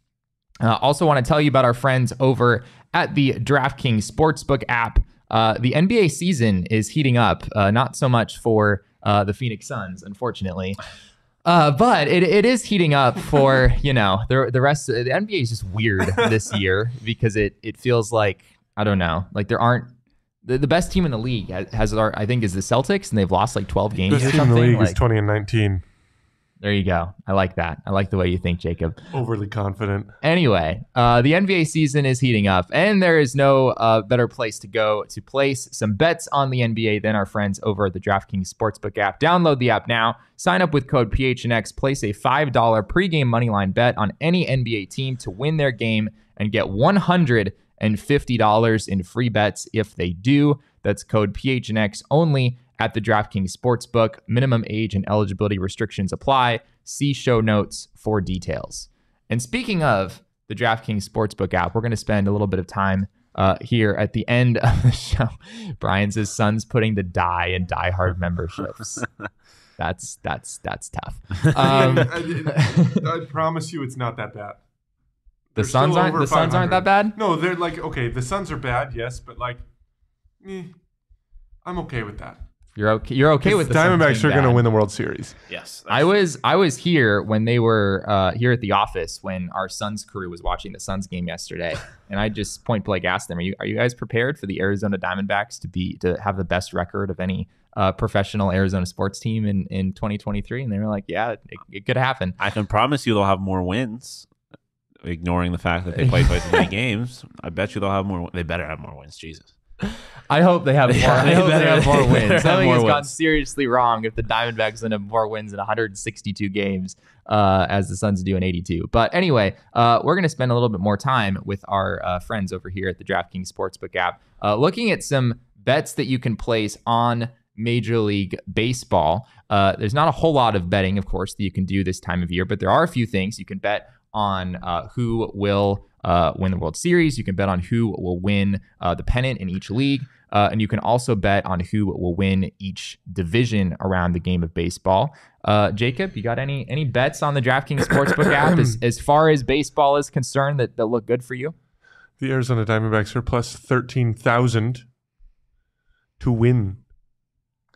Uh, also, want to tell you about our friends over at the DraftKings Sportsbook app. Uh, the NBA season is heating up, uh, not so much for uh, the Phoenix Suns, unfortunately. Uh, but it, it is heating up for you know the the rest. Of, the NBA is just weird this year because it it feels like I don't know like there aren't the, the best team in the league has, has our, I think is the Celtics and they've lost like twelve games Best or team in the something. league is 20 and 19. There you go. I like that. I like the way you think, Jacob. Overly confident. Anyway, uh, the NBA season is heating up, and there is no uh, better place to go to place some bets on the NBA than our friends over at the DraftKings Sportsbook app. Download the app now, sign up with code PHNX, place a $5 pregame moneyline bet on any NBA team to win their game, and get $150 in free bets if they do. That's code PHNX only at the DraftKings Sportsbook. Minimum age and eligibility restrictions apply. See show notes for details. And speaking of the DraftKings Sportsbook app, we're going to spend a little bit of time uh, here at the end of the show. Brian's says Suns putting the die in diehard memberships. That's that's that's tough. Um, I, I promise you, it's not that bad. the Suns aren't the Suns aren't that bad. No, they're like okay. The Suns are bad, yes, but like, eh, I'm okay with that. You're okay. You're okay with the Diamondbacks being are going to win the World Series. Yes, I was I was here when they were uh, here at the office when our Suns crew was watching the Suns game yesterday, and I just point blank asked them, "Are you are you guys prepared for the Arizona Diamondbacks to be to have the best record of any uh, professional Arizona sports team in in 2023?" And they were like, "Yeah, it, it could happen." I can promise you they'll have more wins. Ignoring the fact that they play twice as many games, I bet you they'll have more. They better have more wins. Jesus. I hope they have more. Yeah, I they hope they better- have more they better wins. have Something more has gone seriously wrong if the Diamondbacks end up more wins in 162 games uh, as the Suns do in 82. But anyway, uh, we're going to spend a little bit more time with our uh, friends over here at the DraftKings Sportsbook app, uh, looking at some bets that you can place on Major League Baseball. Uh, there's not a whole lot of betting, of course, that you can do this time of year, but there are a few things you can bet on uh, who will uh, win the World Series. You can bet on who will win uh, the pennant in each league. Uh, and you can also bet on who will win each division around the game of baseball. Uh, Jacob, you got any any bets on the DraftKings Sportsbook app as, as far as baseball is concerned that, that look good for you? The Arizona Diamondbacks are plus 13,000 to win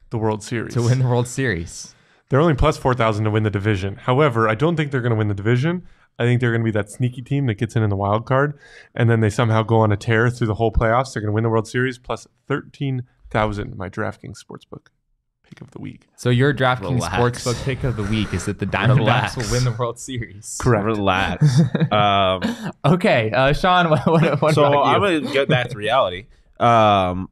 the World Series. To win the World Series. They're only plus 4,000 to win the division. However, I don't think they're going to win the division. I think they're going to be that sneaky team that gets in in the wild card, and then they somehow go on a tear through the whole playoffs. They're going to win the World Series plus 13,000, my DraftKings Sportsbook pick of the week. So your DraftKings Relax. Sportsbook pick of the week is that the Diamondbacks Relax. will win the World Series. Correct. Relax. um, Okay, uh, Sean, what, what, what so about you? I'm gonna get back to reality. Um,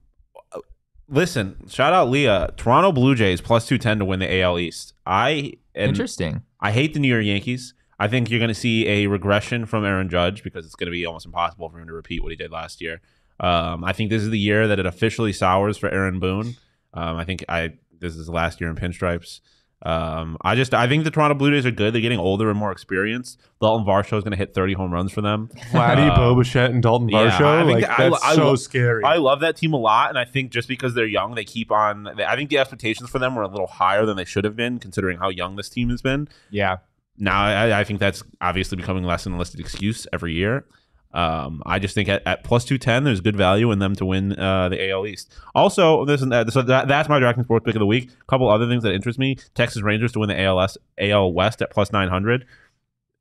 listen, shout out Leah. Toronto Blue Jays plus two ten to win the AL East. I and Interesting. I hate the New York Yankees. I think you're going to see a regression from Aaron Judge because it's going to be almost impossible for him to repeat what he did last year. Um, I think this is the year that it officially sours for Aaron Boone. Um, I think I this is the last year in pinstripes. Um, I just I think the Toronto Blue Jays are good. They're getting older and more experienced. Dalton Varsho is going to hit 30 home runs for them. Vladdy, Uh, Bo Bichette, and Dalton yeah, Varsho. I think like, I- that's I so lo- scary. I love that team a lot, and I think just because they're young, they keep on. I think the expectations for them were a little higher than they should have been, considering how young this team has been. Yeah. Now, I, I think that's obviously becoming less and less an excuse every year. Um, I just think at, at plus two ten, there's good value in them to win uh, the AL East. Also, this and that, so that, that's my DraftKings sports pick of the week. A couple other things that interest me: Texas Rangers to win the ALS AL West at plus nine hundred.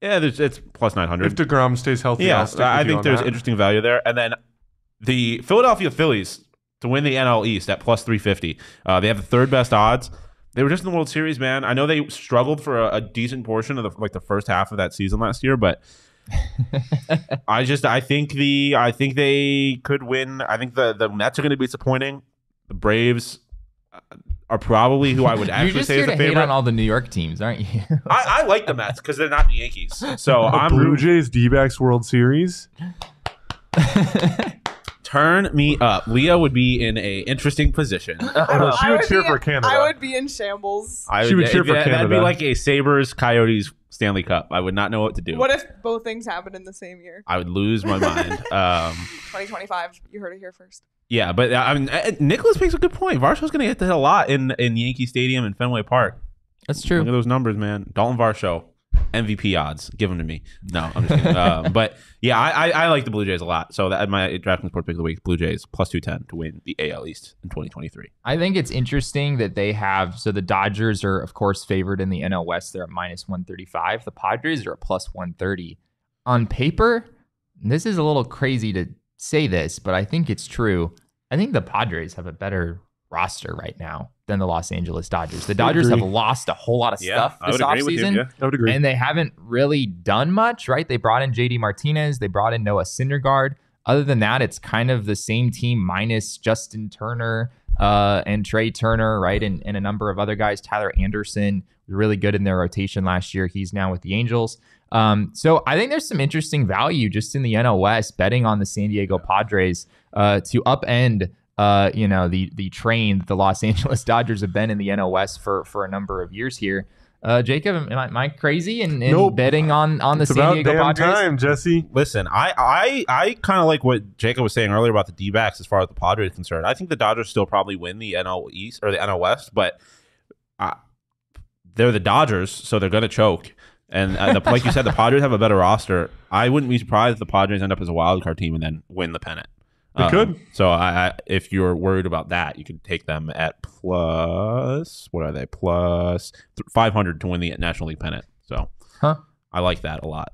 Yeah, there's, it's plus nine hundred. if. DeGrom stays healthy, Yeah, I think there's that. interesting value there. And then the Philadelphia Phillies to win the NL East at plus 350. Uh, they have the third best odds. They were just in the World Series, man. I know they struggled for a, a decent portion of the like the first half of that season last year, but I just I think the I think they could win. I think the the Mets are going to be disappointing. The Braves uh, are probably who I would actually say here is to the hate favorite. on all the New York teams, aren't you? I, I like the Mets because they're not the Yankees, so A I'm Blue Jays D backs World Series. Turn me up. Leah would be in a interesting position. She I would would cheer be- for Canada. I would be in shambles. I She would cheer for that- That'd be Canada. like a Sabres Coyotes Stanley Cup. I would not know what to do. What if both things happen in the same year? I would lose my mind. Um, 2025. You heard it here first. yeah, but uh, I mean, uh, Nicholas makes a good point. Varsho's going to get to hit a lot in in Yankee Stadium and Fenway Park. That's true. Look at true. those numbers, man. Dalton Varsho, MVP odds. Give them to me. No, I'm just kidding. um, but yeah, I, I, I like the Blue Jays a lot. So that my DraftKings Sport Pick of the Week: Blue Jays plus two ten to win the AL East in 2023. I think it's interesting that they have. So the Dodgers are, of course, favored in the NL West. They're at minus 135. The Padres are at plus 130. On paper, this is a little crazy to say this, but I think it's true. I think the Padres have a better roster right now than the Los Angeles Dodgers. The Dodgers have lost a whole lot of stuff I this would agree with you. offseason. Yeah. I would agree. And they haven't really done much, right? They brought in JD Martinez, they brought in Noah Syndergaard. Other than that, it's kind of the same team minus Justin Turner uh, and Trea Turner, right? And, and a number of other guys. Tyler Anderson was really good in their rotation last year. He's now with the Angels. Um, so I think there's some interesting value just in the NL West betting on the San Diego Padres uh, to upend uh, you know, the the train that the Los Angeles Dodgers have been in the NOS for for a number of years here. Uh, Jacob, am I, am I crazy in, in Nope. betting on on the it's San about Diego damn Padres? time, Jesse. Listen, I I, I kind of like what Jacob was saying earlier about the D backs as far as the Padres are concerned. I think the Dodgers still probably win the NL East or the NL West, but uh, they're the Dodgers, so they're going to choke. And uh, the, like you said, the Padres have a better roster. I wouldn't be surprised if the Padres end up as a wild card team and then win the pennant. Um, could. So I, I, if you're worried about that, you could take them at plus what are they? Plus five hundred to win the National League pennant. So Huh. I like that a lot.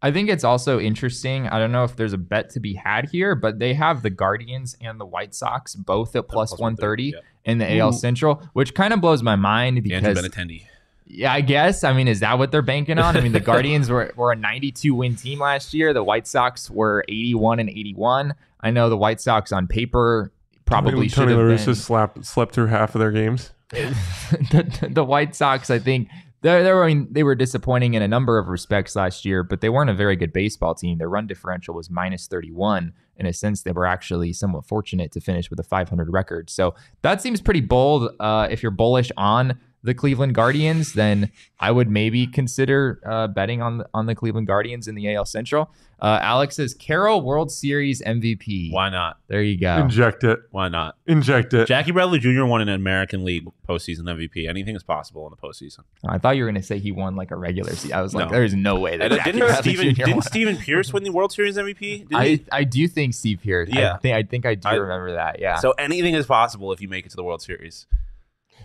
I think it's also interesting. I don't know if there's a bet to be had here, but they have the Guardians and the White Sox both at plus 130 yeah. in the AL Central, which kind of blows my mind Andrew because Benintendi. Yeah, I guess. I mean, is that what they're banking on? I mean, the Guardians were, were a 92 win team last year. The White Sox were 81 and 81. I know the White Sox on paper probably should Tony have La been. Russa slept through half of their games. the, the White Sox, I think, they they were, I mean, they were disappointing in a number of respects last year, but they weren't a very good baseball team. Their run differential was minus 31. In a sense, they were actually somewhat fortunate to finish with a 500 record. So that seems pretty bold uh, if you're bullish on the Cleveland Guardians, then I would maybe consider uh, betting on the, on the Cleveland Guardians in the AL Central. Uh, Alex says Carroll World Series MVP. Why not? There you go. Inject it. Why not? Inject it. Jackie Bradley Jr. won an American League postseason MVP. Anything is possible in the postseason. I thought you were going to say he won like a regular season. I was like, No. there's no way that And Jackie didn't Bradley Steven, Jr. didn't Steven Pearce win the World Series MVP? Didn't I, he? I do think Steve Pearce. Yeah. I think I think I do I- remember that. Yeah. So anything is possible if you make it to the World Series.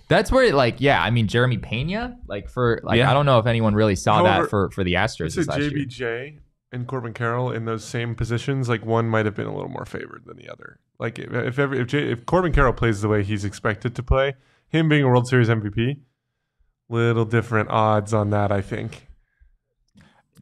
That's where, it, like, yeah, I mean, Jeremy Pena, like, for, like, Yeah. I don't know if anyone really saw However, that for for the I Astros said this last year. JBJ and Corbin Carroll in those same positions, like one might have been a little more favored than the other. Like if if, every, if, J, if Corbin Carroll plays the way he's expected to play, him being a World Series MVP, little different odds on that. I think.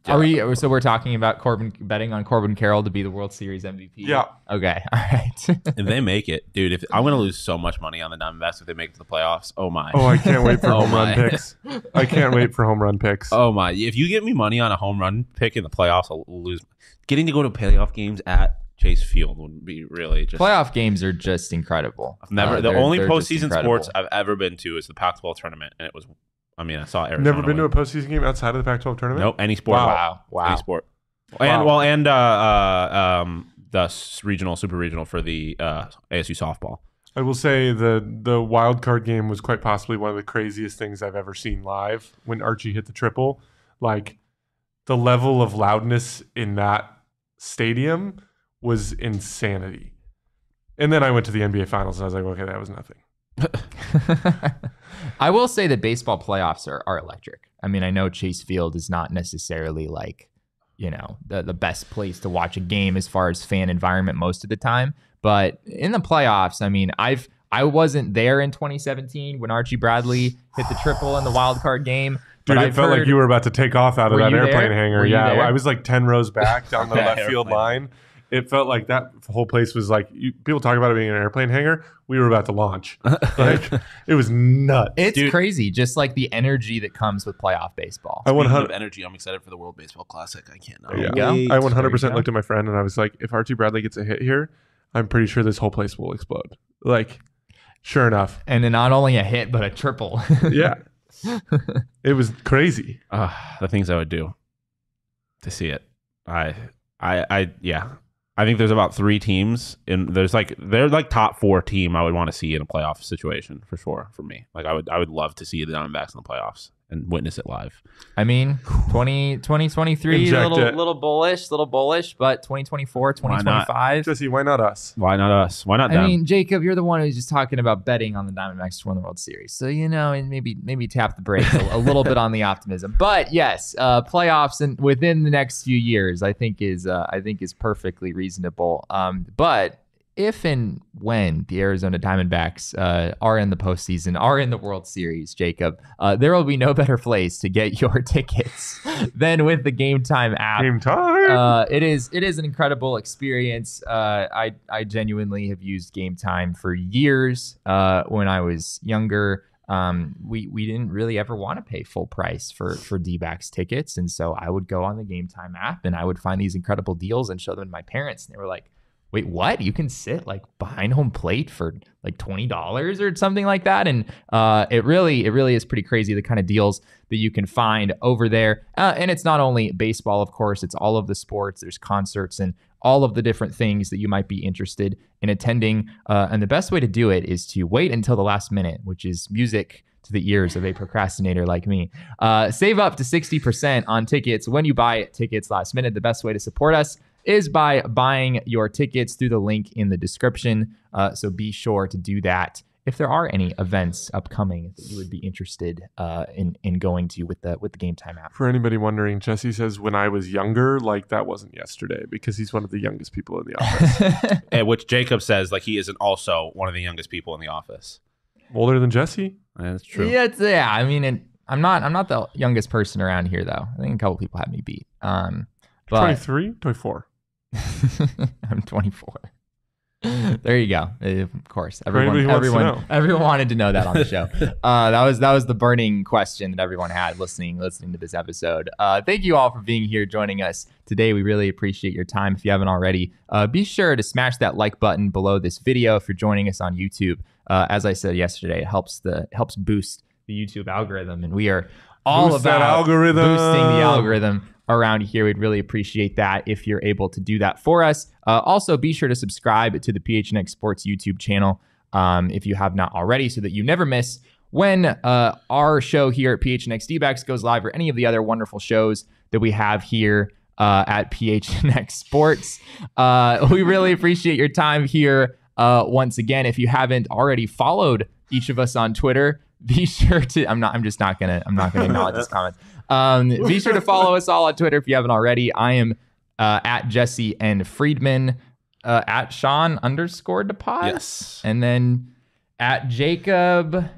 Are we? So we're talking about Corbin betting on Corbin Carroll to be the World Series MVP. Yeah. Okay. All right. If they make it, dude, if I'm gonna lose so much money on the Diamondbacks if they make it to the playoffs. Oh my. Oh, I can't wait for Oh home run my. picks. I can't wait for home run picks. Oh my! If you give me money on a home run pick in the playoffs, I'll lose. Getting to go to playoff games at Chase Field would be really just. Playoff games are just incredible. I've never. Uh, the only they're postseason sports I've ever been to is the Pac-12 tournament, and it was. I mean, I saw Arizona. Never been to a postseason game outside of the Pac-12 tournament. Nope, any sport. Wow. Wow. Any sport. Wow. And well, and uh, uh, um, the regional, super regional for the uh, ASU softball. I will say the the wild card game was quite possibly one of the craziest things I've ever seen live. When Archie hit the triple, like the level of loudness in that stadium was insanity. And then I went to the NBA Finals and I was like, okay, that was nothing. I will say that baseball playoffs are, are electric. I mean, I know Chase Field is not necessarily like, you know, the, the best place to watch a game as far as fan environment most of the time. But in the playoffs, I mean, I've I wasn't there in 2017 when Archie Bradley hit the triple in the wild card game. Dude, but it I've felt like you were about to take off out of that airplane there? hangar. Were yeah, there? I was like 10 rows back down the left field airplane. line. It felt like that whole place was like, you, people talk about it being an airplane hangar. We were about to launch. Like, it was nuts. It's Dude. crazy, just like the energy that comes with playoff baseball. I Speaking 100 of energy, I'm excited for the World Baseball Classic. I can't. Yeah. you go. wait. I 100% looked at my friend and I was like, if Archie Bradley gets a hit here, I'm pretty sure this whole place will explode. Like, sure enough. And then not only a hit, but a triple. Yeah. it was crazy. Uh, the things I would do to see it. I, I, I, yeah. I think there's about three teams, and there's like they're like top four team I would want to see in a playoff situation for sure. For me, like I would, I would love to see the Diamondbacks in the playoffs and witness it live. I mean, 20, 2023, Inject little, it. little bullish, little bullish, but 2024, Why not? 2025. Jesse, why not us? Why not us? Why not I mean, Jacob, you're the one who's just talking about betting on the Diamondbacks to win the World Series. So, you know, and maybe maybe tap the brakes a, a little bit on the optimism. But yes, uh, playoffs and within the next few years, I think is uh, I think is perfectly reasonable. Um, but if and when the Arizona Diamondbacks uh, are in the postseason, are in the World Series, Jacob, uh, there will be no better place to get your tickets than with the Game Time app Game time. uh, it is it is an incredible experience. Uh, I I genuinely have used Game Time for years. Uh, when I was younger, um, we we didn't really ever want to pay full price for for D-backs tickets, and so I would go on the Game Time app and I would find these incredible deals and show them to my parents, and they were like. Wait, what? You can sit like behind home plate for like twenty dollars or something like that, and uh, it really, it really is pretty crazy the kind of deals that you can find over there. Uh, and it's not only baseball, of course, it's all of the sports. There's concerts and all of the different things that you might be interested in attending. Uh, and the best way to do it is to wait until the last minute, which is music to the ears of a procrastinator like me. Uh, save up to 60% on tickets when you buy tickets last minute. The best way to support us is by buying your tickets through the link in the description. Uh, so be sure to do that if there are any events upcoming that you would be interested uh, in in going to with the with the Game Time app. For anybody wondering, Jesse says when I was younger, like that wasn't yesterday because he's one of the youngest people in the office. and which Jacob says like he isn't also one of the youngest people in the office. Older than Jesse? That's true. Yeah, it's, yeah. I mean, and I'm not I'm not the youngest person around here though. I think a couple people have me beat. Um, but 23? 24. I'm 24. There you go. Of course, everyone, who wants to everyone, everyone wanted to know that on the show. uh, that was that was the burning question that everyone had listening listening to this episode. Uh, thank you all for being here, joining us today. We really appreciate your time. If you haven't already, uh, be sure to smash that like button below this video if you're joining us on YouTube. Uh, as I said yesterday, it helps the helps boost the YouTube algorithm, and we are all Boost about algorithm. boosting the algorithm around here. We'd really appreciate that if you're able to do that for us. Uh, also, be sure to subscribe to the PHNX Sports YouTube channel um, if you have not already, so that you never miss when uh, our show here at PHNX D-backs goes live or any of the other wonderful shows that we have here uh, at PHNX Sports. Uh, we really appreciate your time here. Uh, once again, if you haven't already followed each of us on Twitter, be sure to. I'm not. I'm just not gonna. I'm not gonna acknowledge this comment. Um, be sure to follow us all on Twitter if you haven't already. I am uh, at Jesse and Friedman, uh, at Sean underscore Depot, Yes. and then at Jacob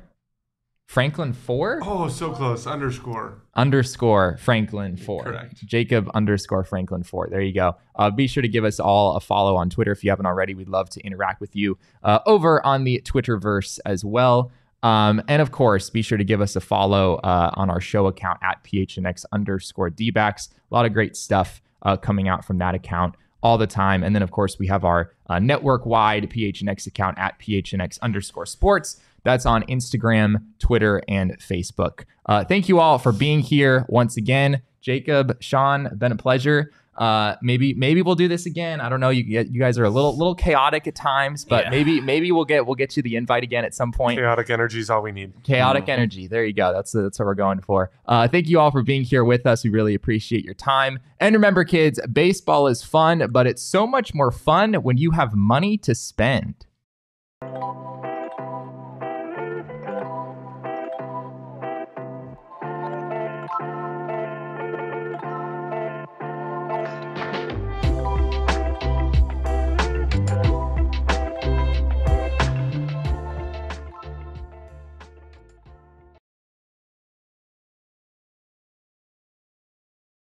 Franklin four Oh, so close. Underscore. underscore Franklin four. Correct. Jacob underscore Franklin four. There you go. Uh, be sure to give us all a follow on Twitter if you haven't already. We'd love to interact with you uh, over on the Twitterverse as well. Um, and of course, be sure to give us a follow uh, on our show account at PHNX underscore DBacks. A lot of great stuff uh, coming out from that account all the time. And then, of course, we have our uh, network wide PHNX account at PHNX underscore sports. That's on Instagram, Twitter, and Facebook. Uh, thank you all for being here once again. Jacob, Sean, been a pleasure. Uh, maybe maybe we'll do this again. I don't know. You you guys are a little little chaotic at times, but Yeah. maybe maybe we'll get we'll get you the invite again at some point. Chaotic energy is all we need. Chaotic energy. There you go. That's that's what we're going for. Uh, thank you all for being here with us. We really appreciate your time. And remember, kids, baseball is fun, but it's so much more fun when you have money to spend.